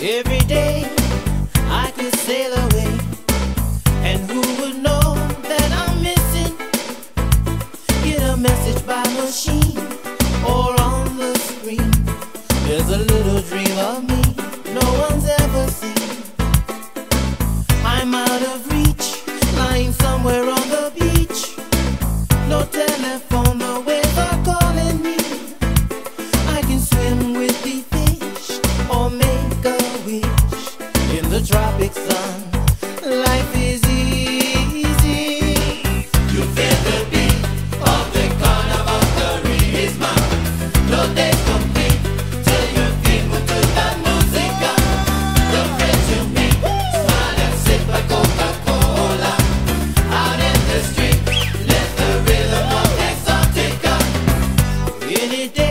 Every day I could sail away, and who would know that I'm missing? Get a message by machine or on the screen. There's a little dream of me no one's ever seen. I'm out of Get it.